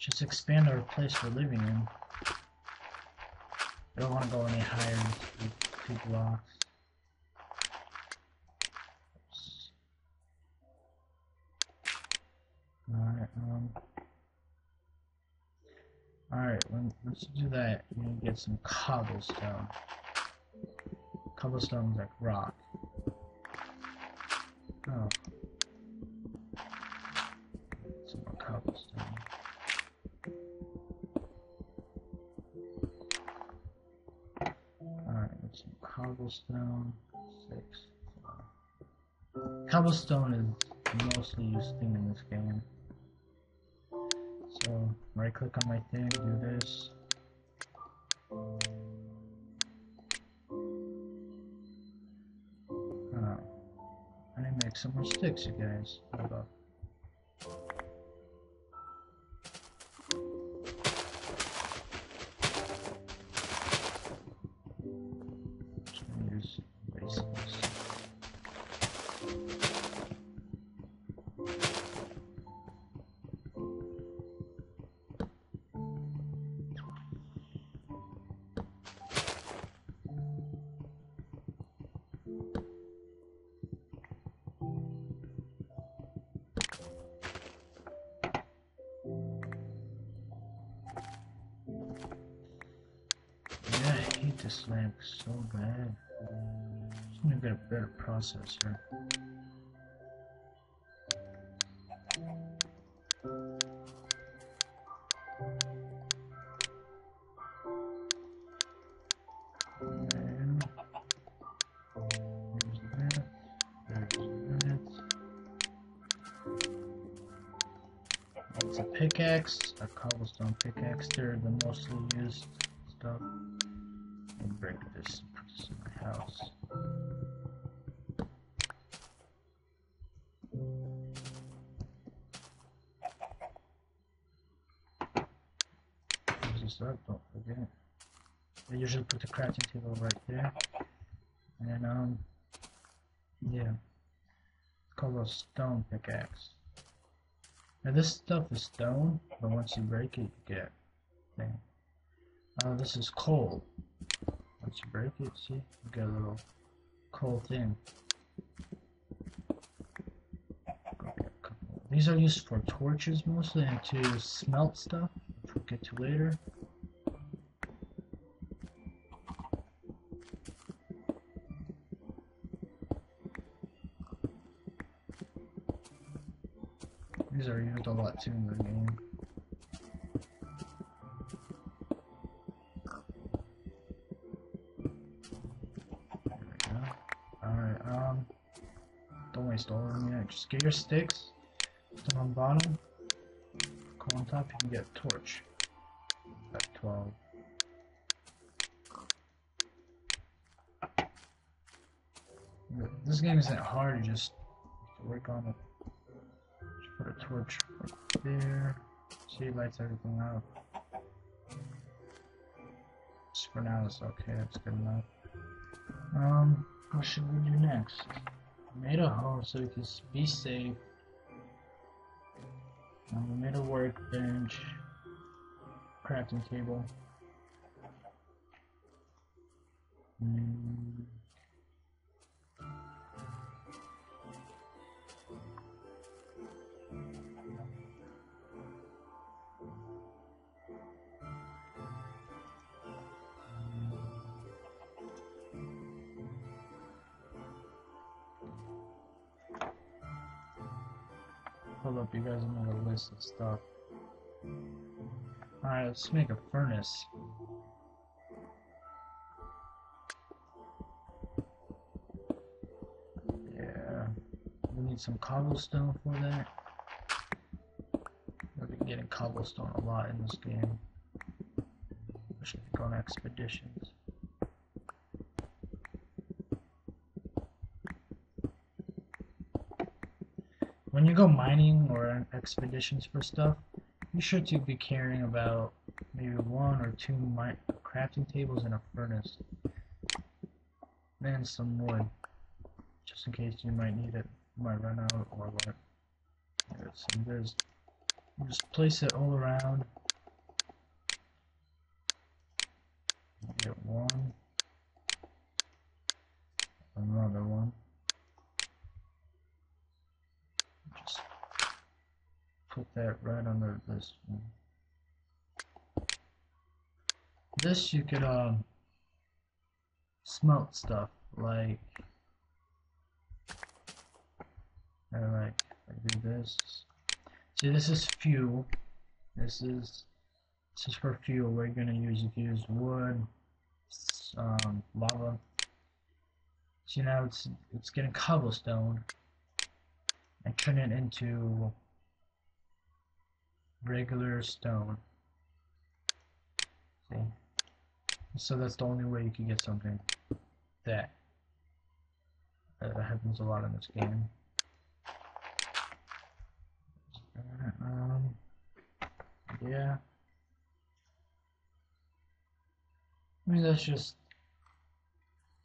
just expand our place we're living in. I don't want to go any higher than two blocks. Alright, um... Alright, let's do that. We need to get some cobblestone. Cobblestone is like rock. Oh. Cobblestone. Six. Cobblestone is the mostly used thing in this game. So, right click on my thing, do this. I need to make some more sticks, you guys. Hold up. this lamp so bad. To get a better processor. Pickaxe, a cobblestone pickaxe. They're the mostly used stuff and break this, this in my house. This don't forget. I usually put the crafting table right there. And um yeah. It's called a stone pickaxe. Now this stuff is stone, but once you break it you get thing. Uh, this is coal. Once you break it, see, you get a little coal thing. These are used for torches mostly and to smelt stuff, which we'll get to later. Are used a lot too in the game. Alright, um, don't waste all of them yet. Just get your sticks, put them on bottom, go on top, you can get a torch. At 12. This game isn't hard, you just work on it. Put a torch right there. See, it lights everything up. Just for now, it's okay, that's good enough. Um, what should we do next? made a home so we can be safe. And we made a workbench, crafting table. Mm. Hold up, you guys I'm a list of stuff. Alright, let's make a furnace. Yeah, we need some cobblestone for that. We've been getting cobblestone a lot in this game. Especially if you go on expeditions. When you go mining or expeditions for stuff, be sure to be carrying about maybe one or two crafting tables and a furnace. And some wood, just in case you might need it, you might run out or what. There's, there's Just place it all around. Get one. Another one. Just put that right under this one. This you could um smelt stuff like or like I do this. See this is fuel. This is this is for fuel. We're gonna use you use wood, um, lava. See now it's it's getting cobblestone and turn it into regular stone. See? So that's the only way you can get something that that happens a lot in this game. Um, yeah. I mean that's just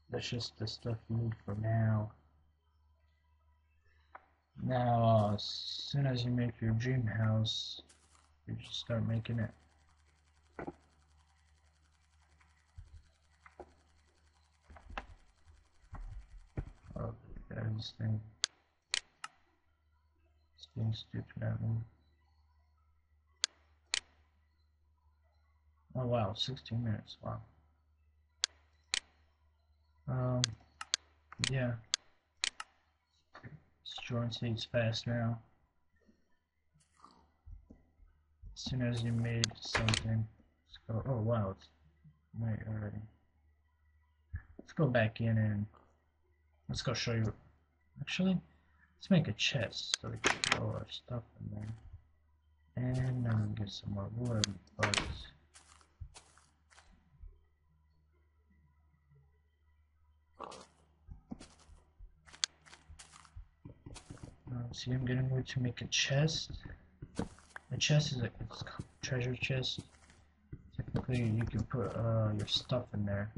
that's just the stuff you need for now. Now, uh, as soon as you make your dream house, you just start making it. Oh, this thing. It's being stupid at me. Oh wow, 16 minutes, wow. Um, yeah. Destroying states fast now. As soon as you made something, let's go, oh wow, it's night already. Let's go back in and let's go show you, actually, let's make a chest so we can throw our stuff in there. And I'm gonna get some more wood, but Uh, see, I'm getting ready to make a chest. Chest is a treasure chest. Technically, you can put uh, your stuff in there.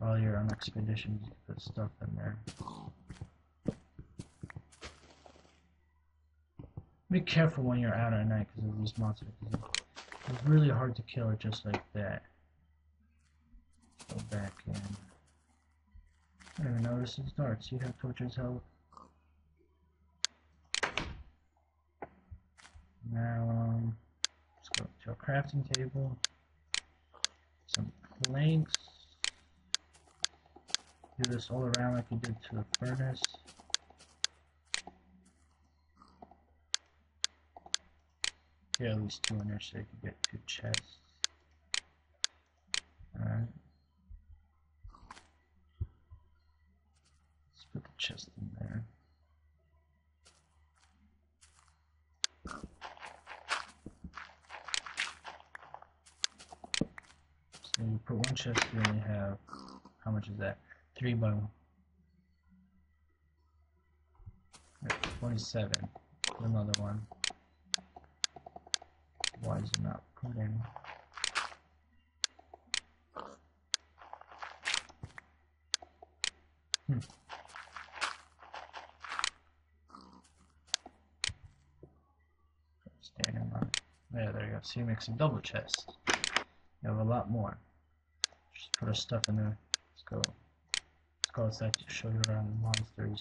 While you're on expeditions, you can put stuff in there. Be careful when you're out at night because of these monsters. It's really hard to kill it just like that. Go back in. I didn't even notice it's dark. See how torches help? Now, um, let's go to our crafting table. Some planks. Do this all around like you did to the furnace. Get at least two in there so you can get two chests. Alright. Let's put the chest in there. Put one chest, you only have, how much is that? Three by 27. Another one. Why is it not in? Hmm. Standing on. Yeah, there you go. So you make double chests. You have a lot more. Just put our stuff in there. Let's go. Let's go outside to show you around the monsters.